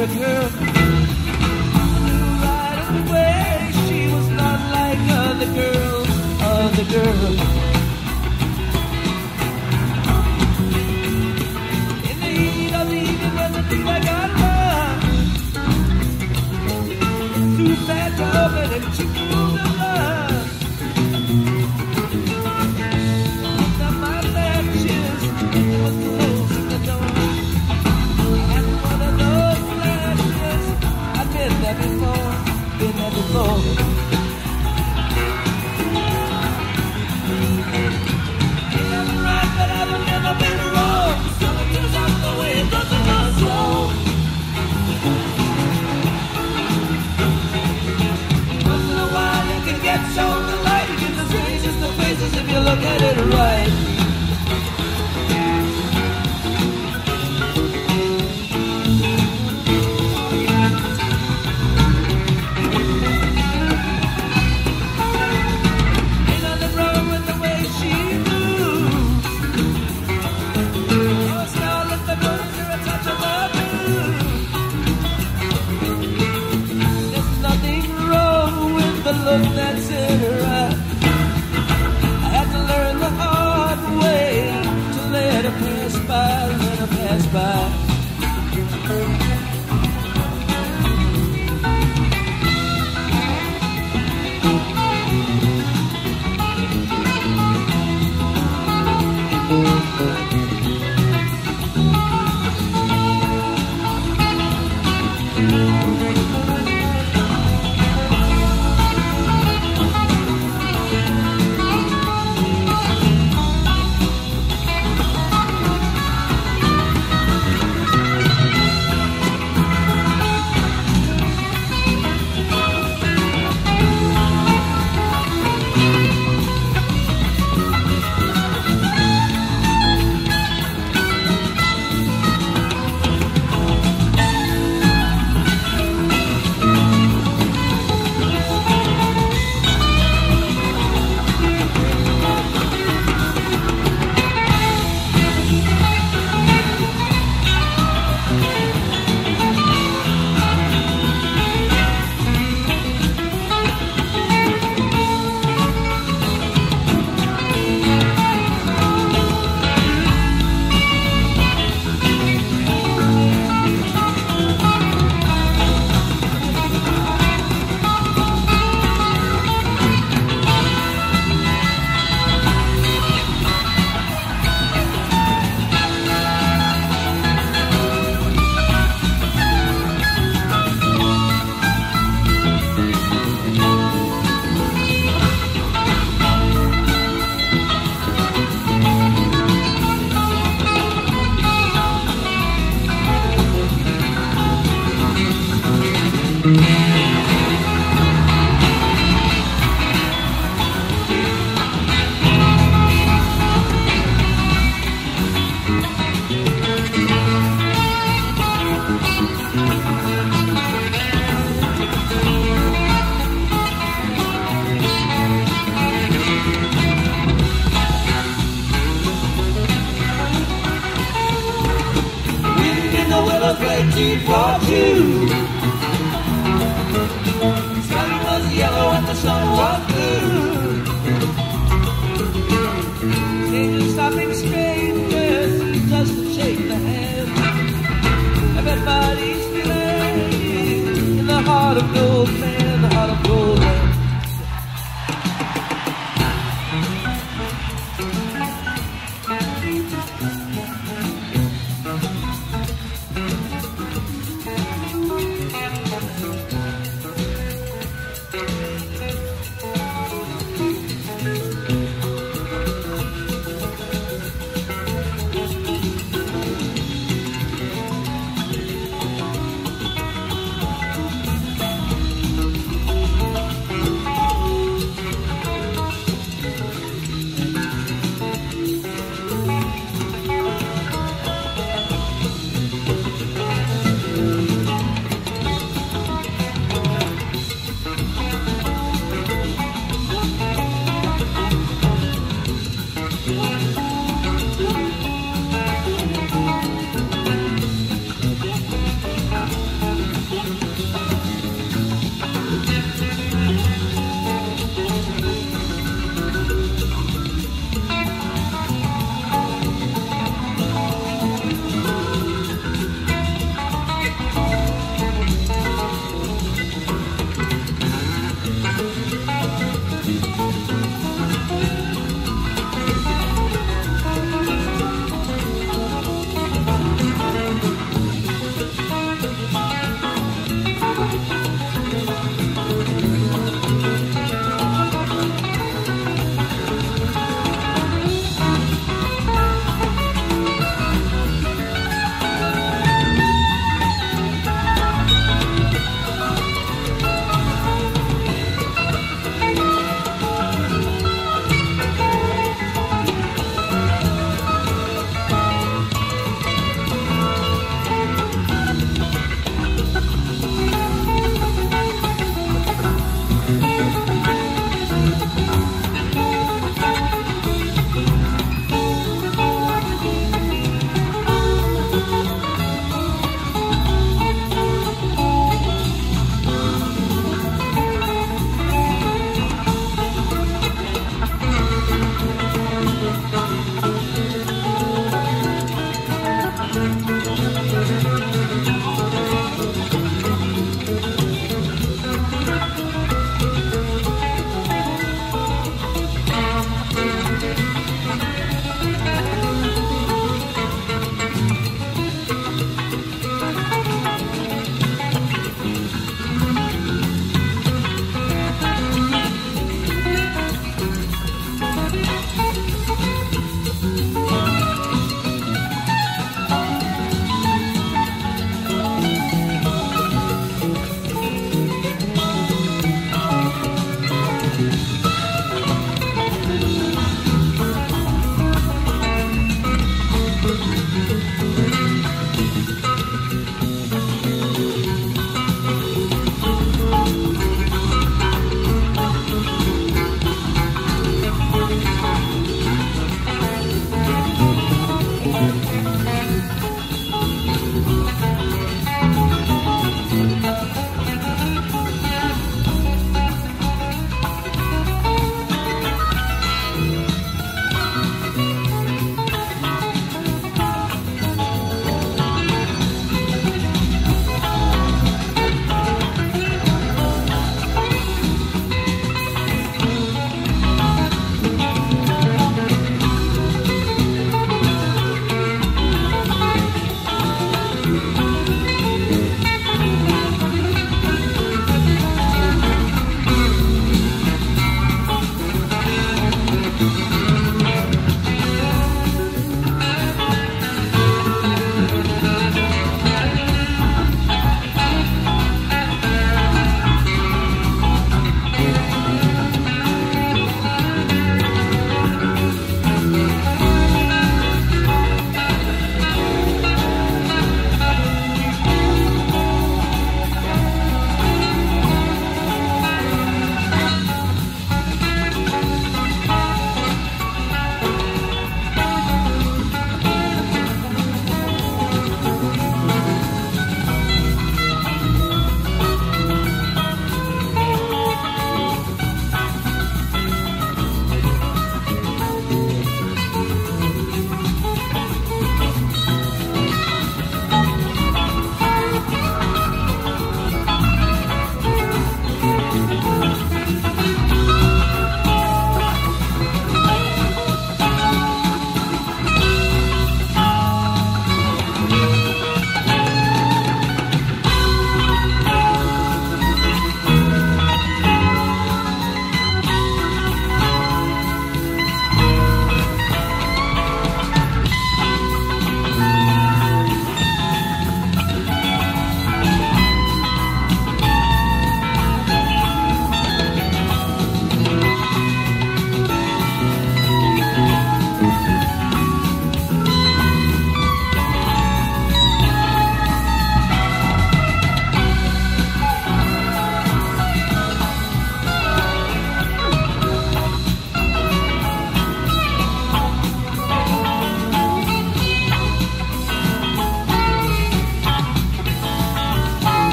with her. Right away, she was not like other girls, other girls. floor. Right, but I've never been wrong. The. Once in a while, you can get. You can just the faces if you look at it right.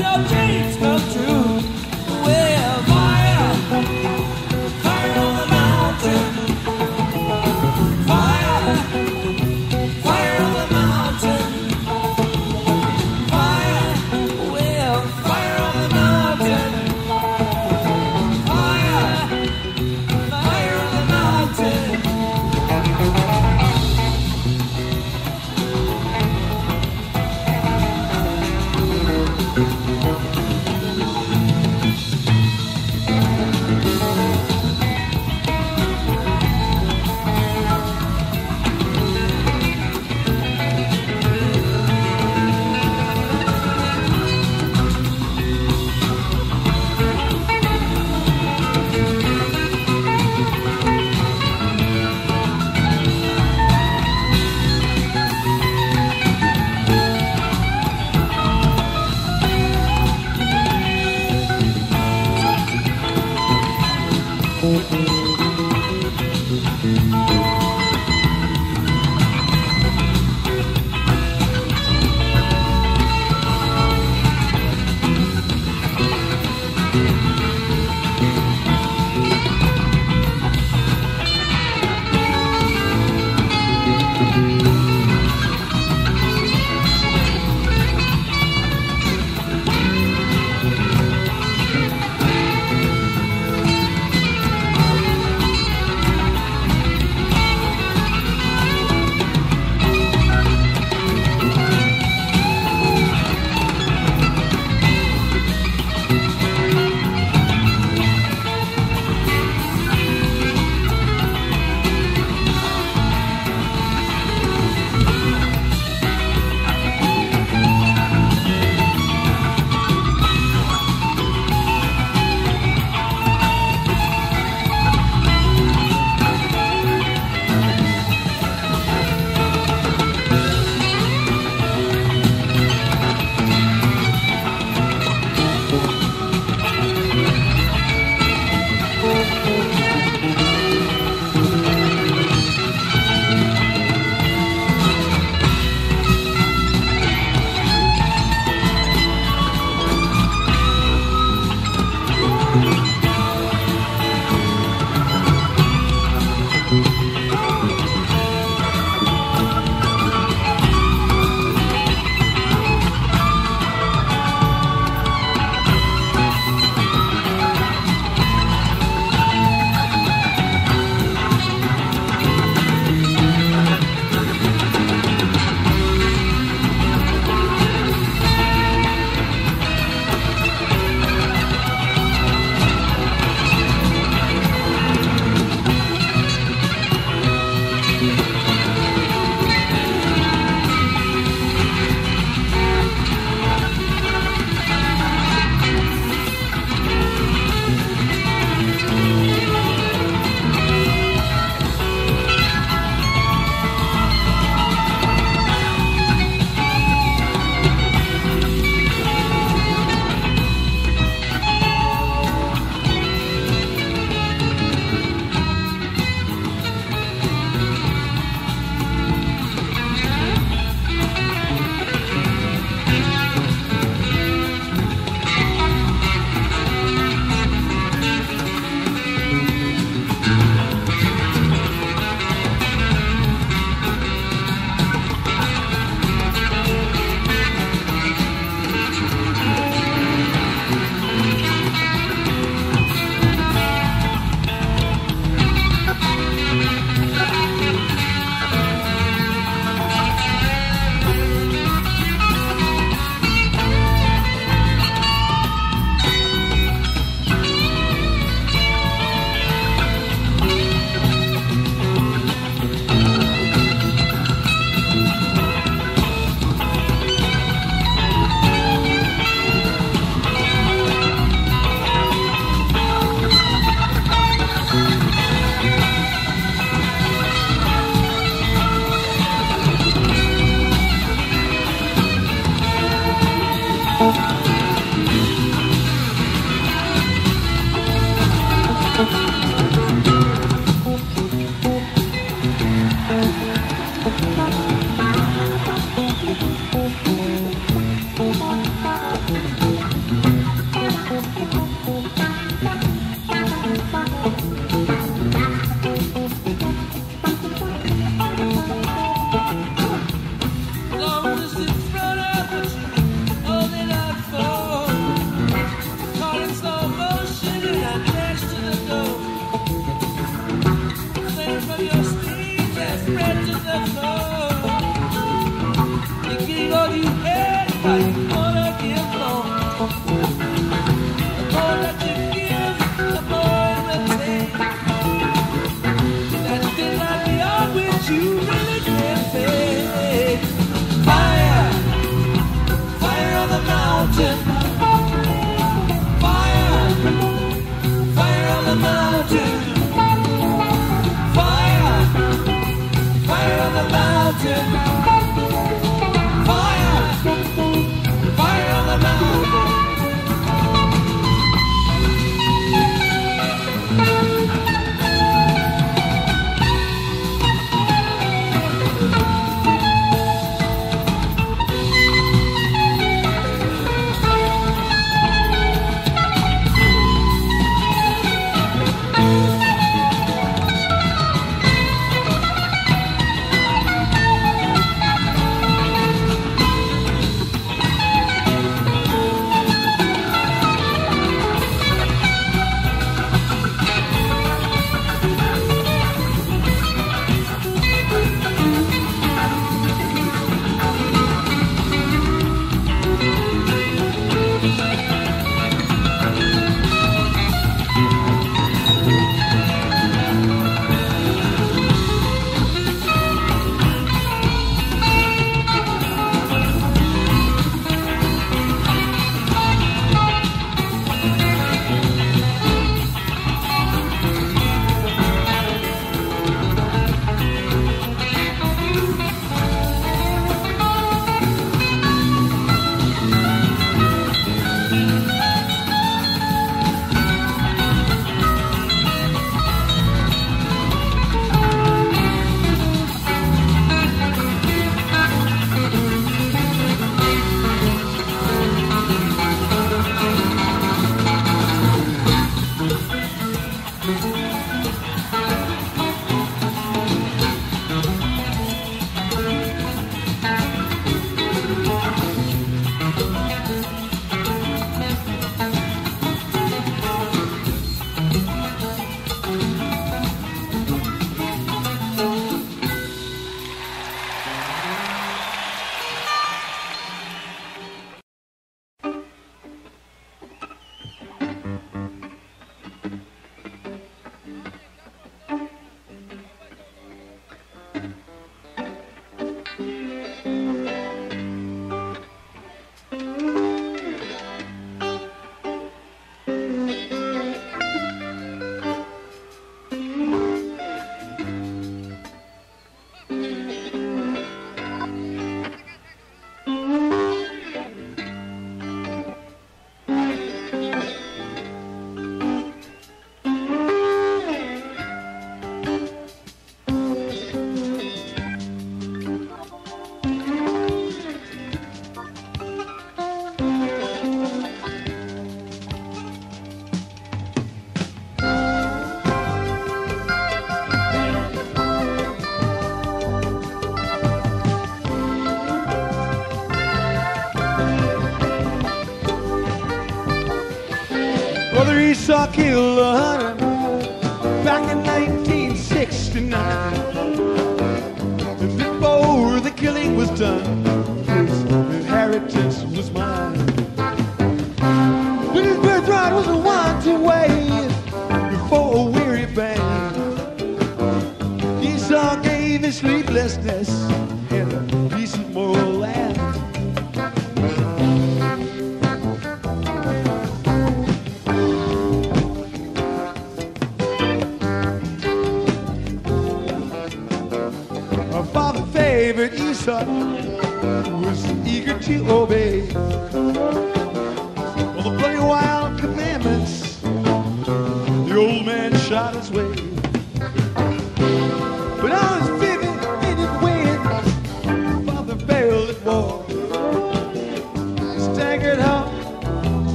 Your dreams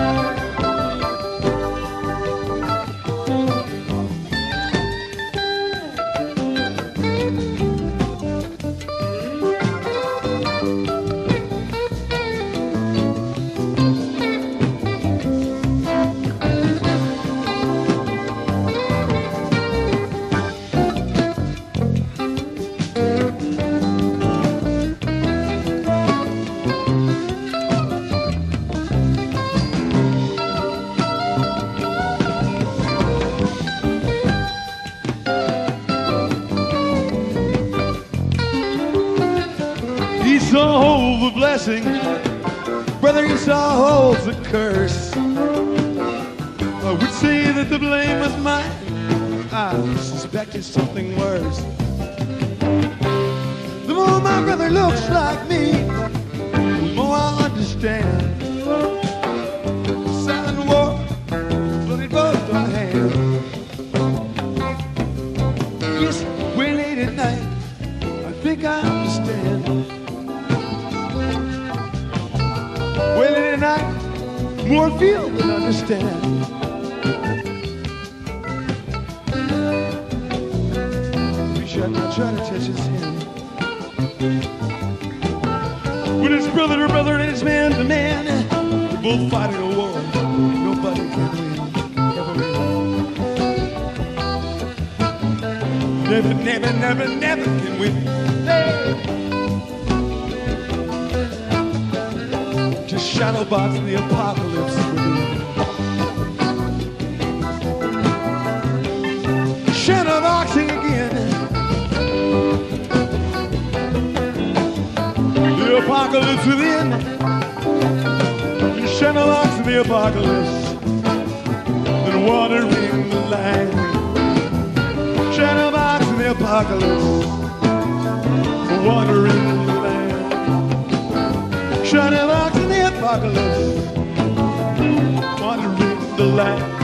Esau blessing, brother Esau holds the curse. I would say that the blame was mine. I suspected something worse. The more my brother looks like more feel than understand. We should not try to touch his hand. When his brother to brother and his man to man, we're both fighting a war. Nobody can win, ever win. Never, never, never, never can win. Just shadow box in the apocalypse. Apocalypse. Then wandering the line. Shadow box in the apocalypse. Wandering the land. Shadow box in the apocalypse. Wandering the land.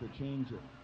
To change it.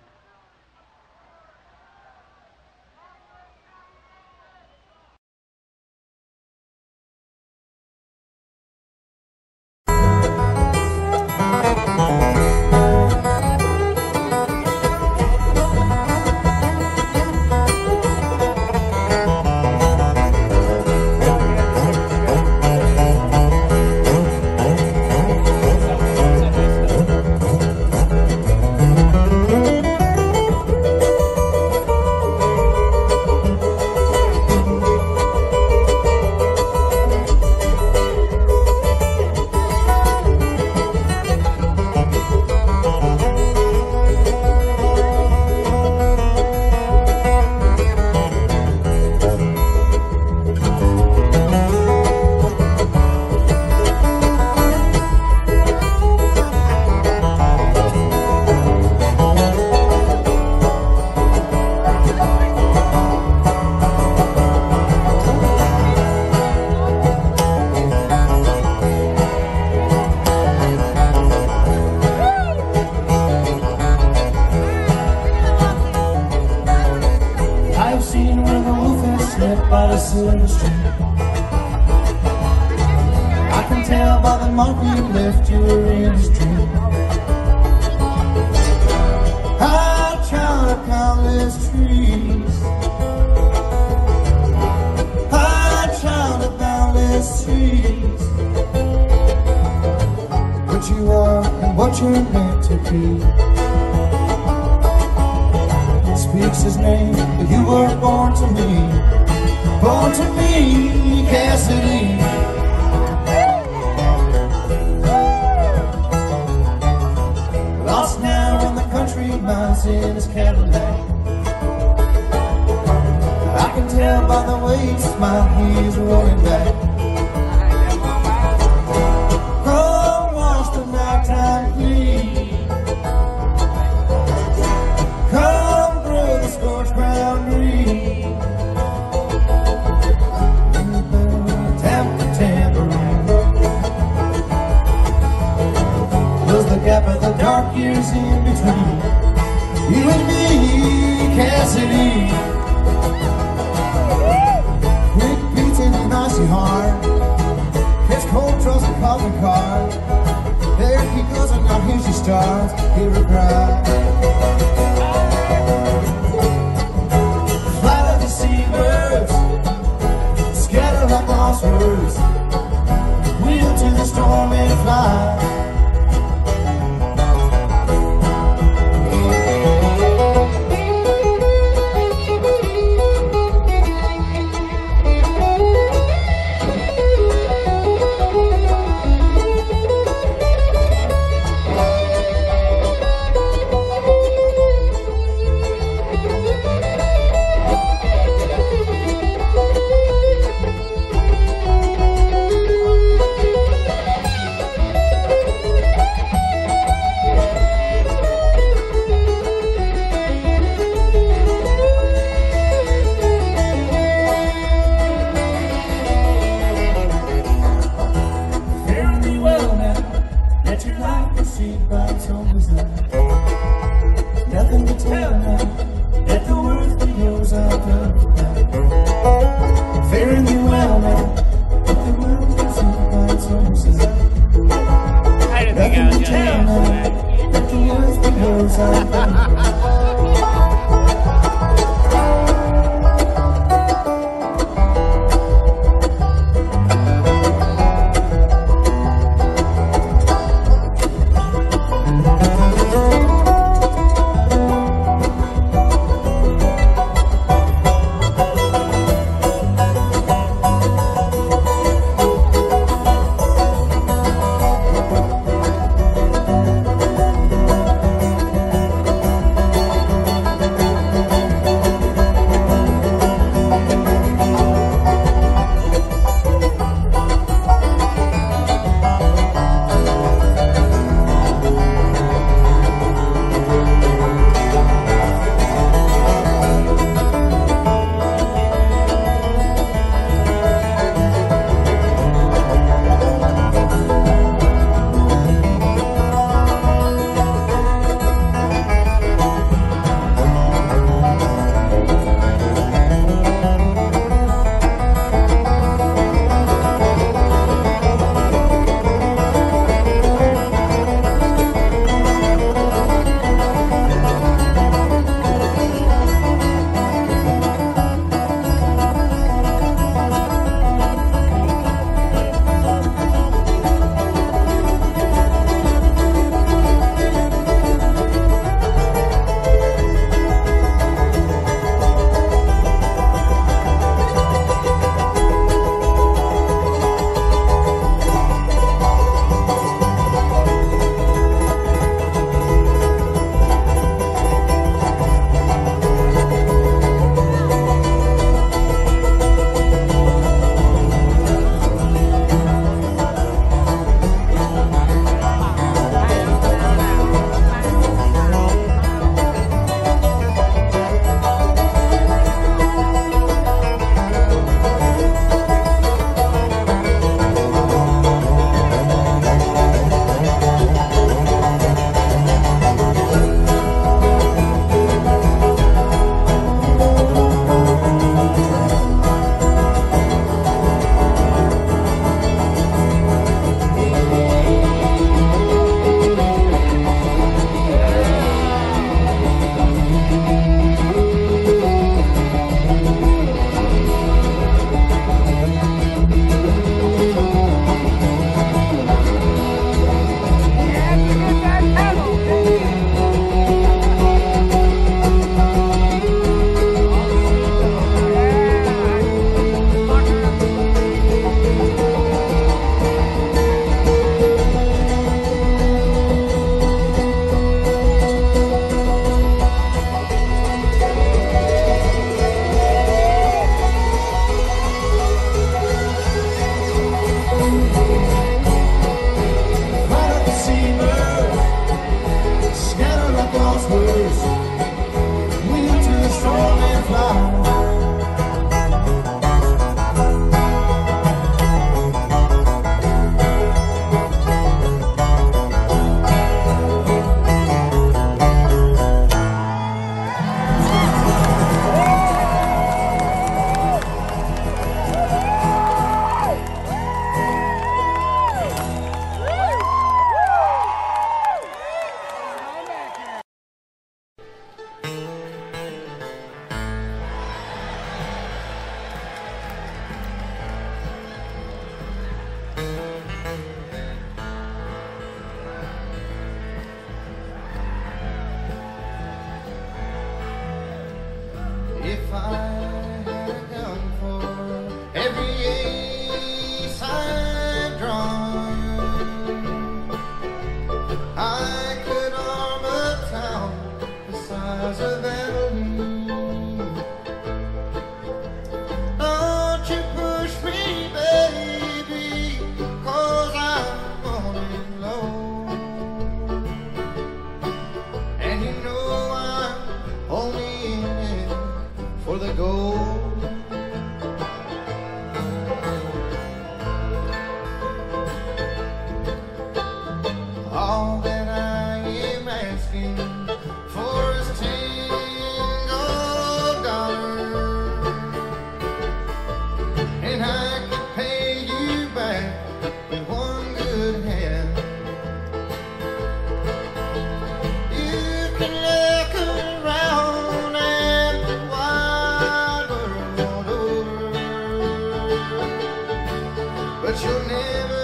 never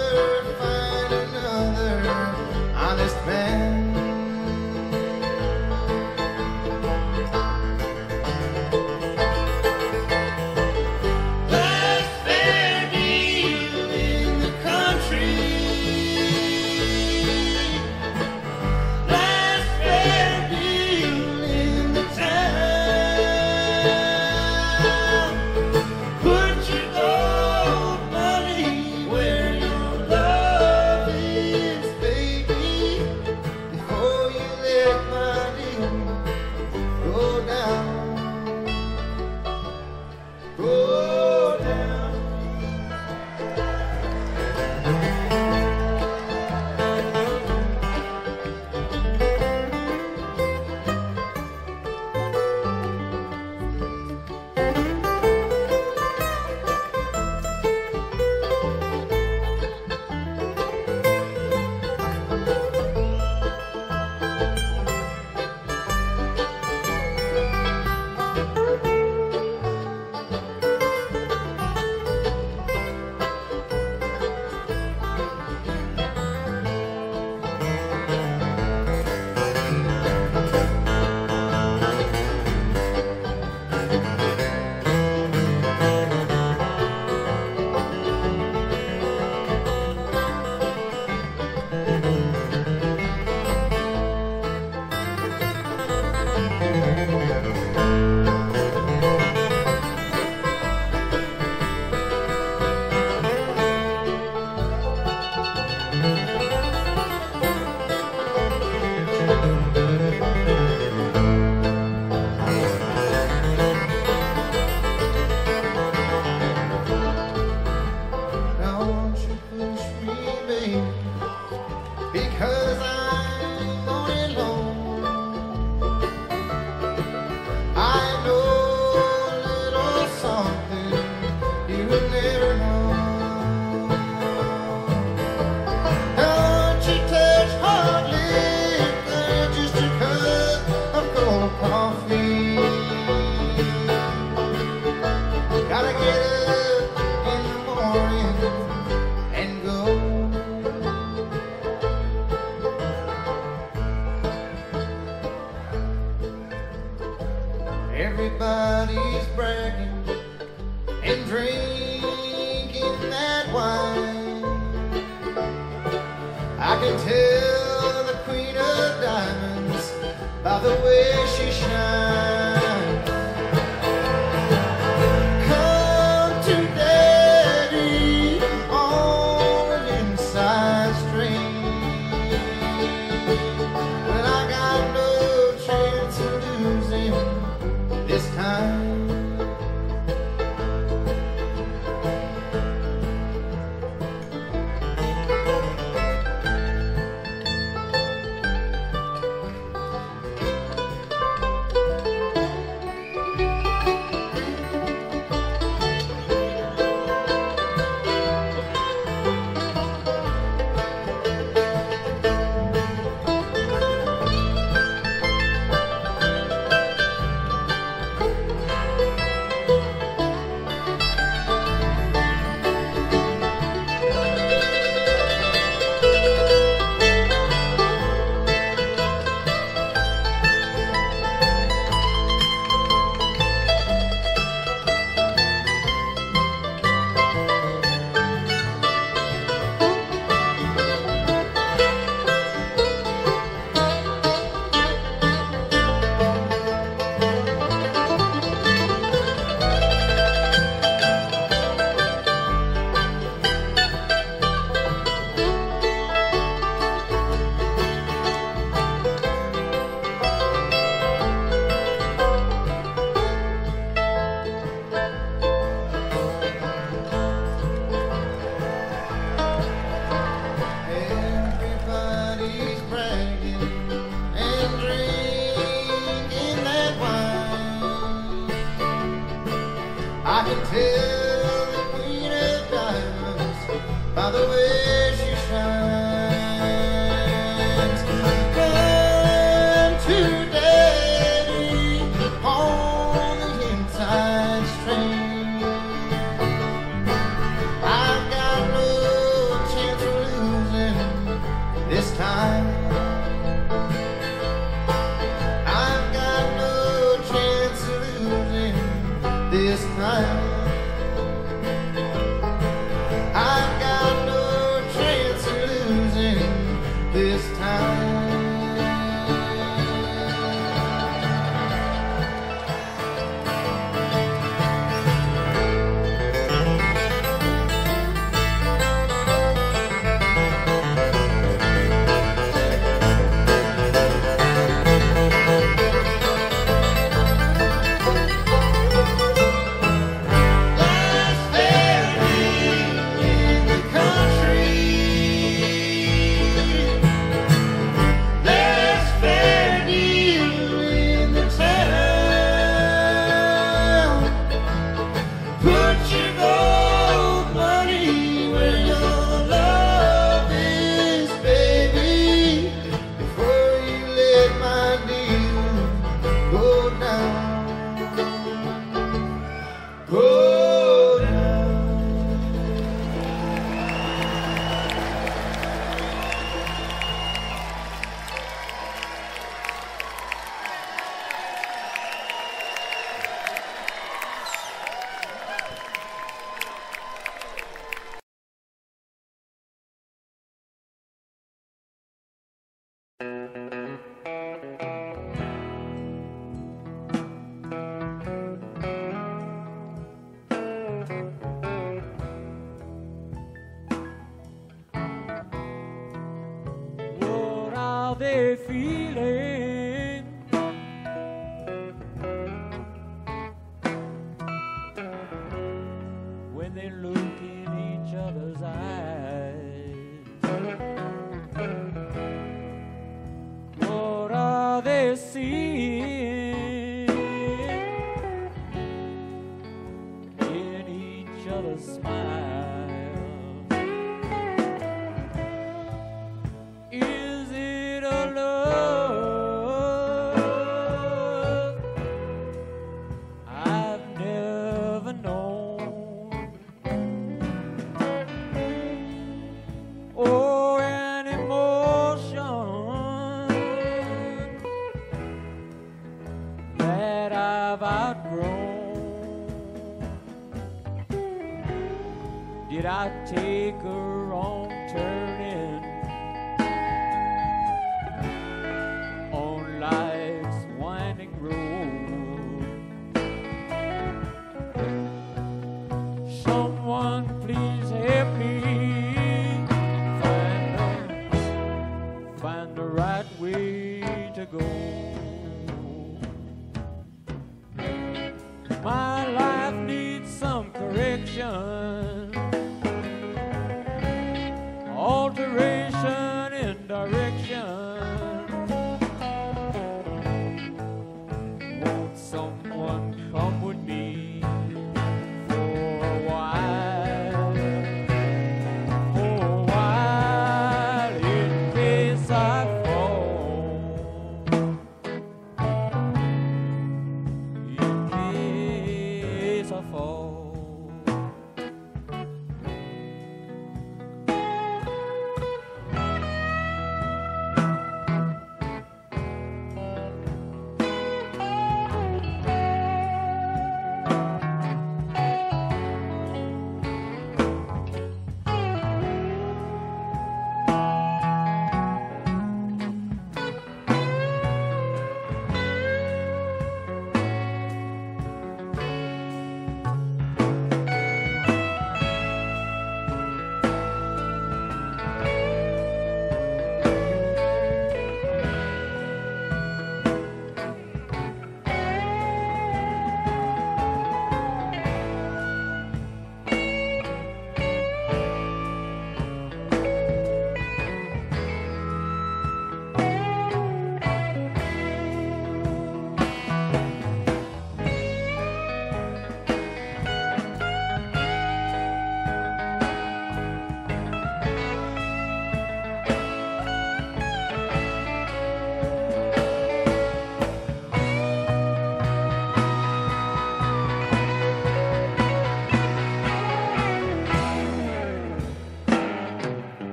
I can tell the queen of diamonds by the way she shines.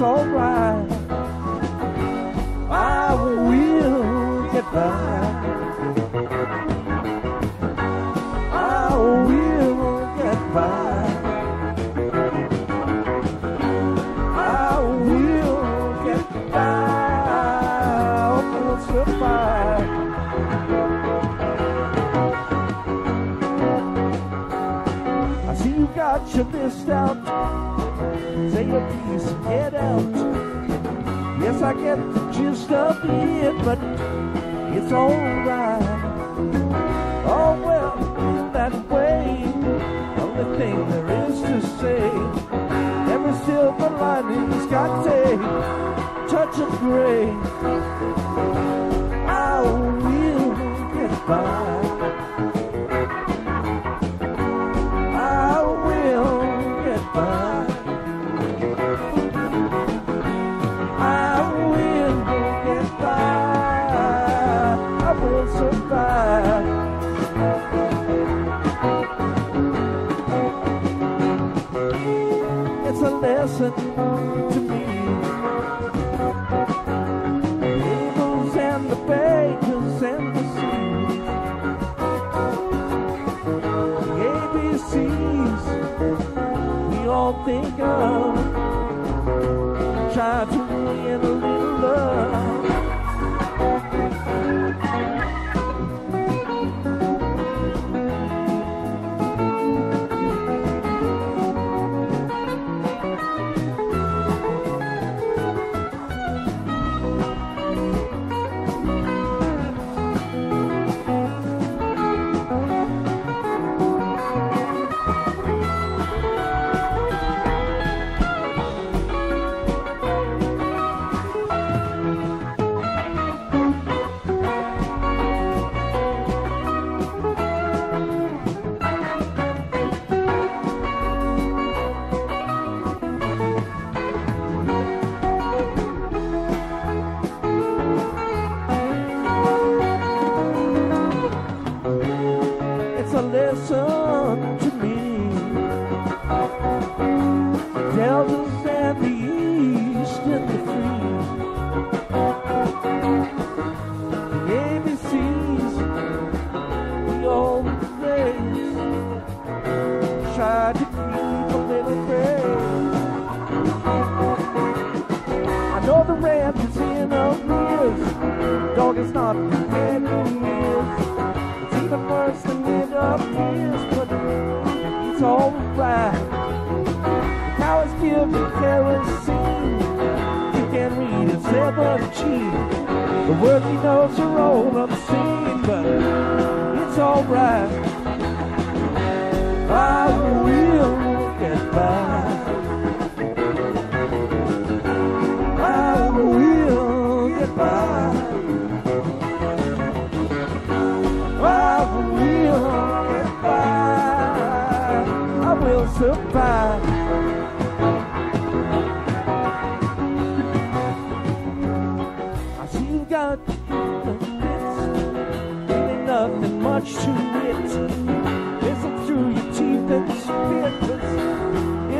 alright. get out. Yes, I get the gist of it, but it's alright. Oh well, in that way, only thing there is to say. Every silver lining's got a touch of gray. I will get by.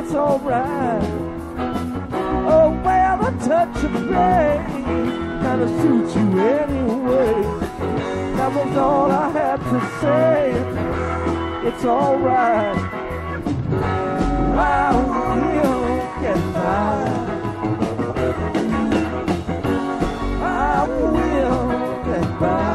it's alright. Oh, well, a touch of grey kind of suits you anyway. That was all I had to say. It's alright. I will get by. I will get by.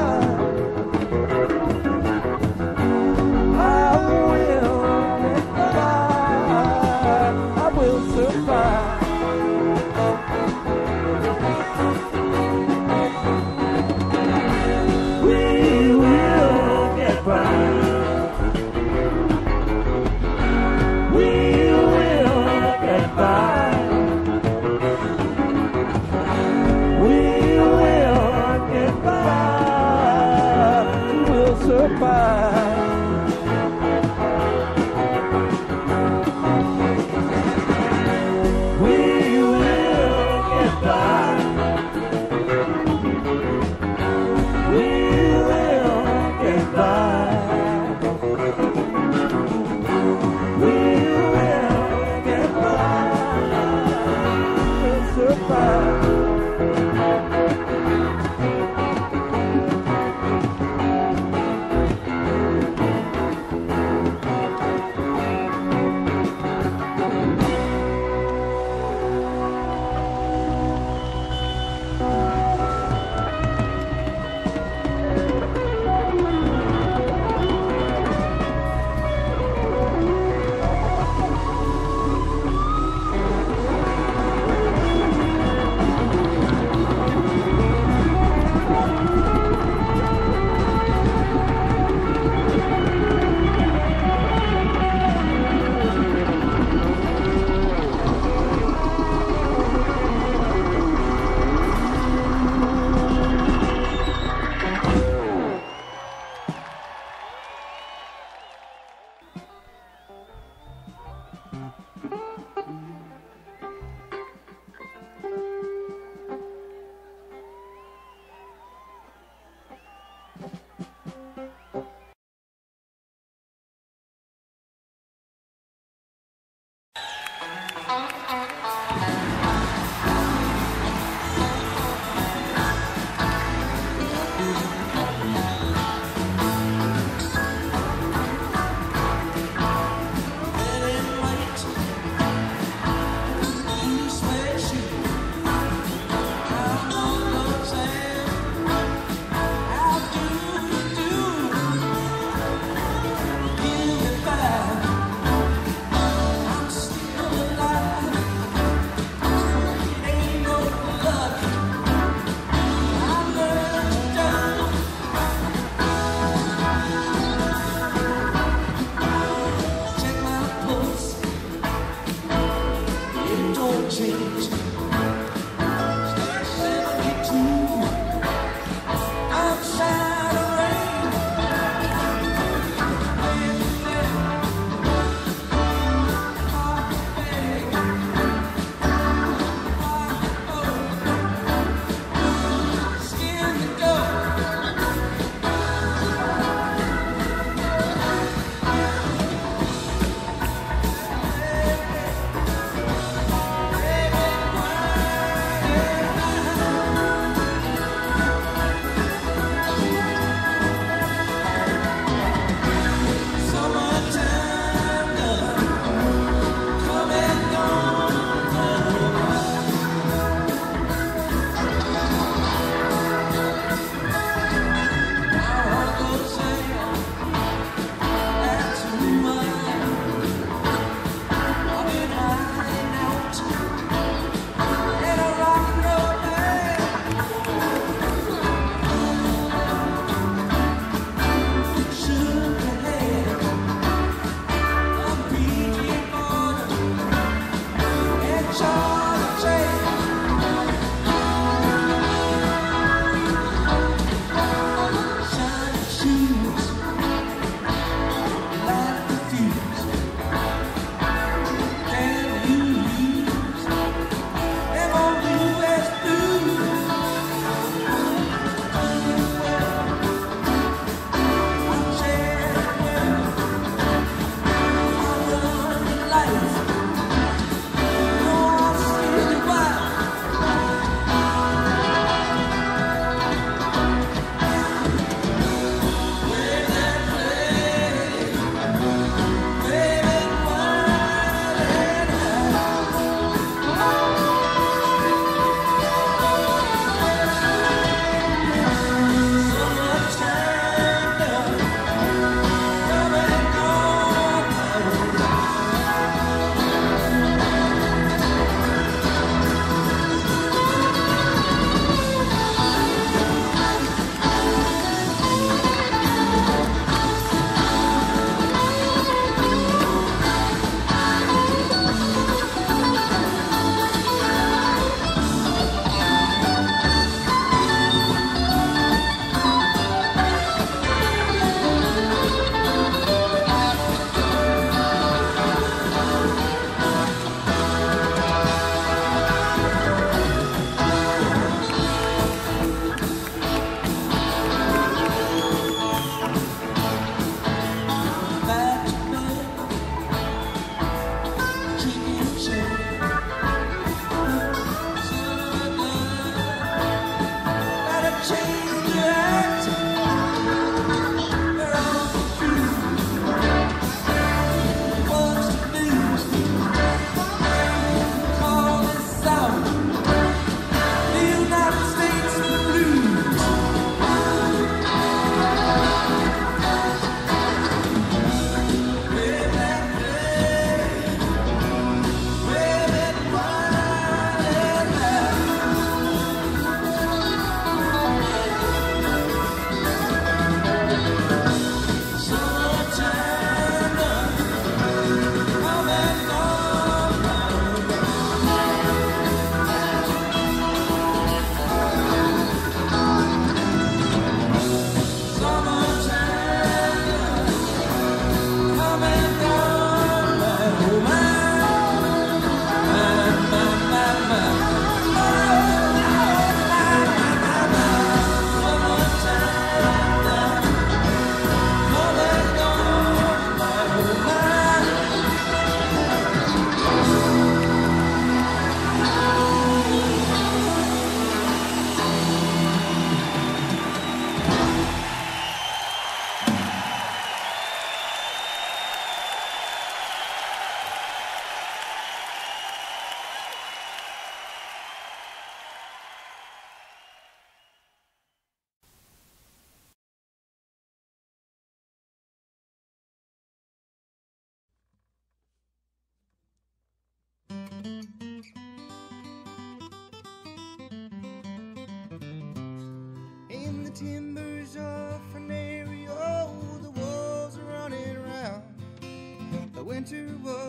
Winter was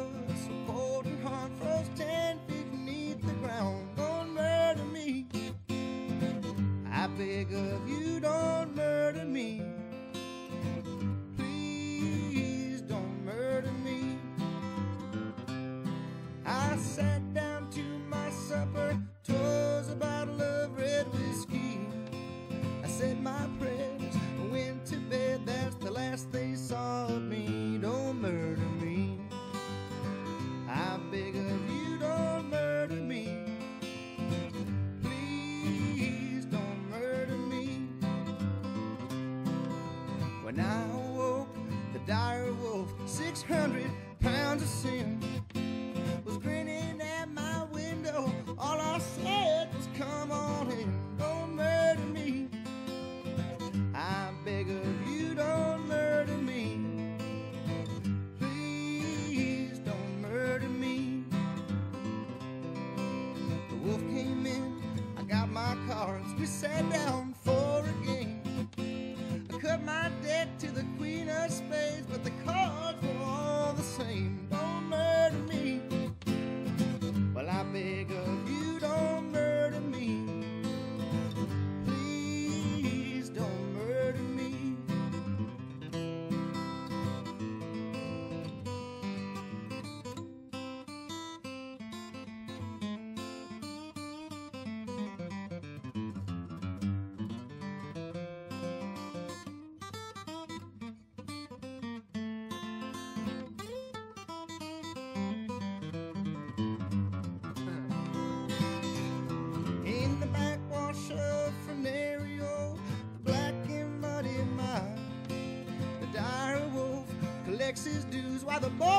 while the boys